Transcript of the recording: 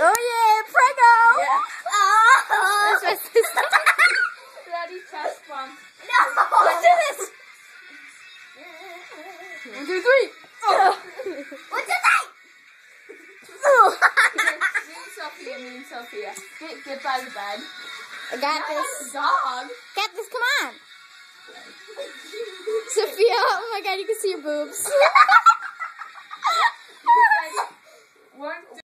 Oh yeah, prego! Yeah. Oh. This was this bloody chest bump. No! Let's do this! One, two, three! Oh. One, two, three! me Mean Sophia. Get, get by the bed. I got Not this. Dog. Get this, come on. Sophia, oh my god, you can see your boobs. One, two.